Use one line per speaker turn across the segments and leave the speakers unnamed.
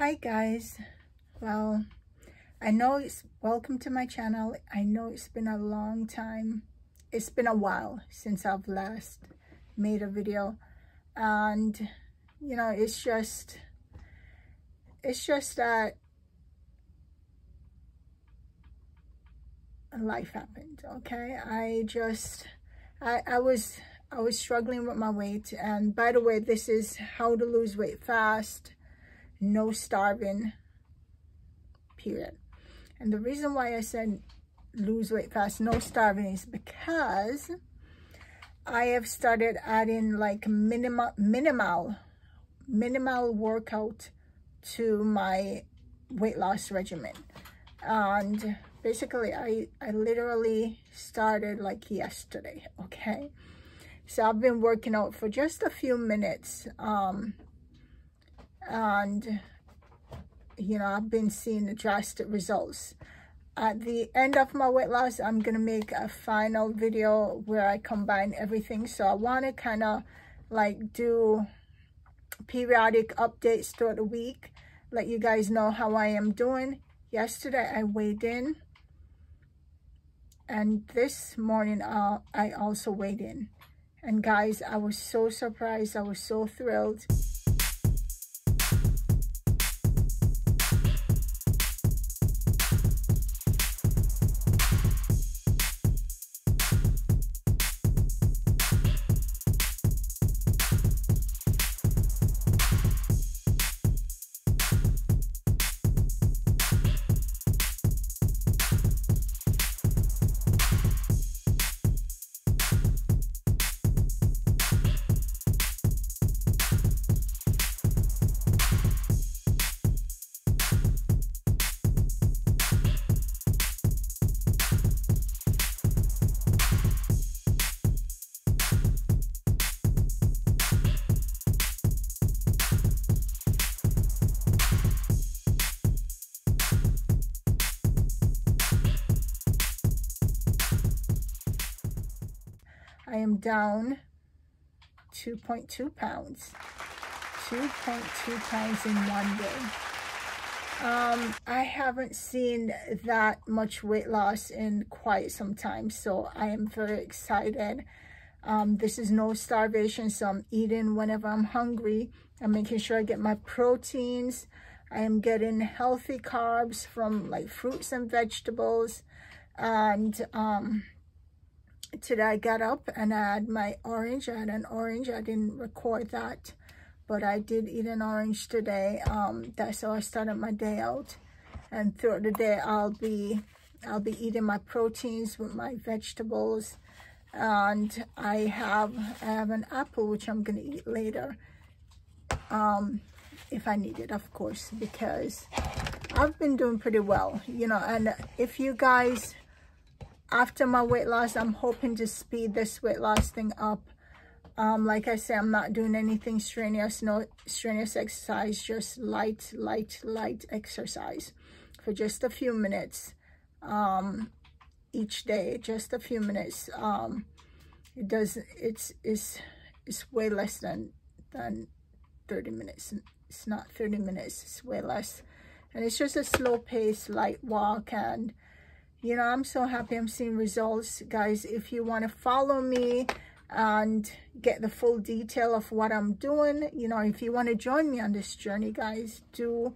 hi guys. Well i know it's welcome to my channel. I know it's been a long time. It's been a while since i've last made a video. And you know it's just it's just that life happened okay? I just i i was i was struggling with my weight. And by the way this is how to lose weight fast no starving period and the reason why i said lose weight fast no starving is because i have started adding like minimal minimal minimal workout to my weight loss regimen and basically I, I literally started like yesterday, okay? So I've been working out for just a few minutes. Um, and, you know, I've been seeing the drastic results. At the end of my weight loss, I'm to make a final video where I combine everything. So I want to kind of like do periodic updates throughout the week. Let you guys know how I am doing. Yesterday, I weighed in and this morning uh, I also weighed in and guys I was so surprised I was so thrilled I am down 2.2 pounds. 2.2 pounds in one day. Um, I haven't seen that much weight loss in quite some time, so I am very excited. Um, this is no starvation, so I'm eating whenever I'm hungry. I'm making sure I get my proteins. I am getting healthy carbs from like fruits and vegetables. And um, today I got up and I had my orange. I had an orange. I didn't record that, but I did eat an orange today. Um, that's how I started my day out. And throughout the day, I'll be I'll be eating my proteins with my vegetables. And I have I have an apple which I'm gonna eat later. Um, if I need it, of course, because I've been doing pretty well, you know. And if you guys after my weight loss, I'm hoping to speed this weight loss thing up. Um, like I said, I'm not doing anything strenuous, no strenuous exercise, just light, light, light exercise for just a few minutes um, each day, just a few minutes. Um, it does, it's, it's, it's way less than, than 30 minutes. It's not 30 minutes, it's way less. And it's just a slow pace, light walk and you know, I'm so happy I'm seeing results. Guys, if you want to follow me and get the full detail of what I'm doing, you know, if you want to join me on this journey, guys, do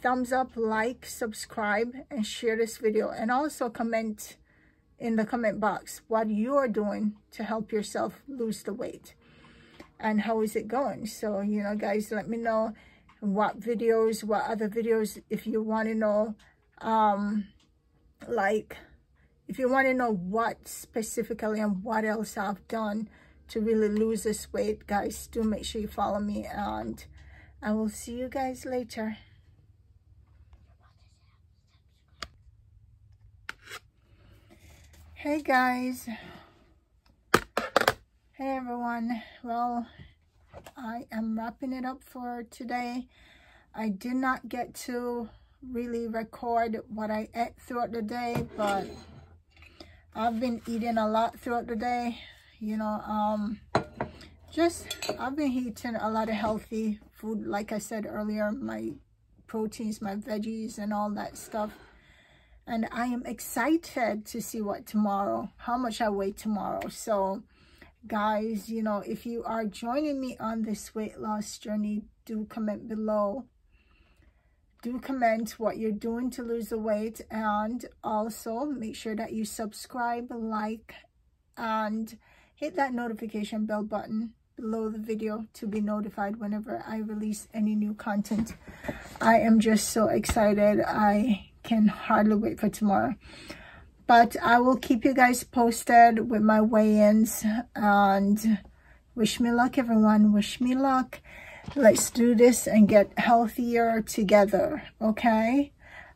thumbs up, like, subscribe, and share this video. And also comment in the comment box what you are doing to help yourself lose the weight and how is it going? So you know guys let me know what videos what other videos if you want to know um like if you want to know what specifically and what else I've done to really lose this weight guys do make sure you follow me and I will see you guys later. Hey guys Hey everyone, well, I am wrapping it up for today. I did not get to really record what I ate throughout the day, but I've been eating a lot throughout the day. You know, um, just, I've been eating a lot of healthy food. Like I said earlier, my proteins, my veggies and all that stuff. And I am excited to see what tomorrow, how much I weigh tomorrow. So guys, you know, if you are joining me on this weight loss journey, do comment below. Do comment what you're doing to lose the weight. And also make sure that you subscribe, like, and hit that notification bell button below the video to be notified whenever I release any new content. I am just so excited. I can hardly wait for tomorrow. But I will keep you guys posted with my weigh-ins and wish me luck, everyone. Wish me luck. Let's do this and get healthier together, okay?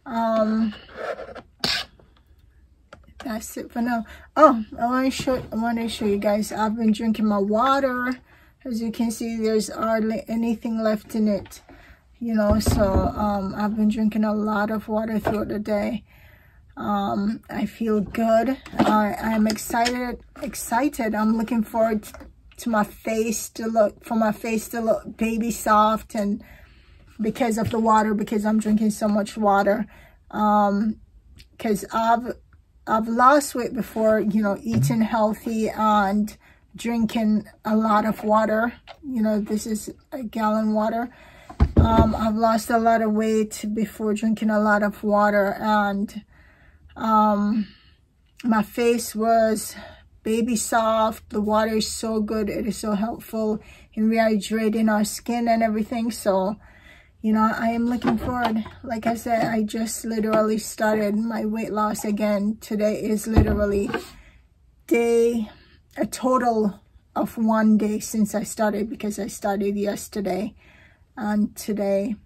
Um, that's it for now. Oh, I want to show I want to show you guys. I've been drinking my water. As you can see, there's hardly anything left in it you know so um, I've been drinking a lot of water throughout the day um, I feel good. I, I'm excited excited. I'm looking forward to my face to look for my face to look baby soft and because of the water because I'm drinking so much water. Um because I've I've lost weight before you know eating healthy and drinking a lot of water. You know this is a gallon water. Um, I've lost a lot of weight before drinking a lot of water and um, my face was baby soft. The water is so good. It is so helpful in rehydrating our skin and everything. So, you know, I am looking forward. Like I said, I just literally started my weight loss again. Today is literally day, a total of one day since I started because I started yesterday and today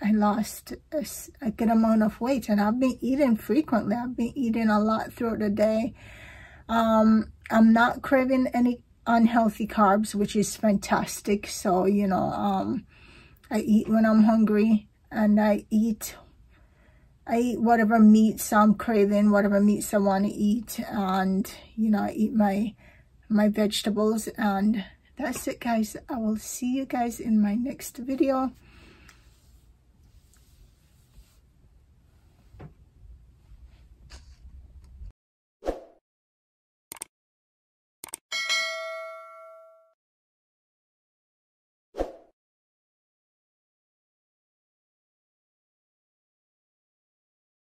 I lost a, a, good amount of weight and I've been eating frequently. I've been eating a lot throughout the day. Um, I'm not craving any unhealthy carbs, which is fantastic. So, you know, um, I eat when I'm hungry and I eat I eat whatever meats I'm craving, whatever meats I want to eat. And, you know, I eat my, my vegetables and that's it guys i will see you guys in my next video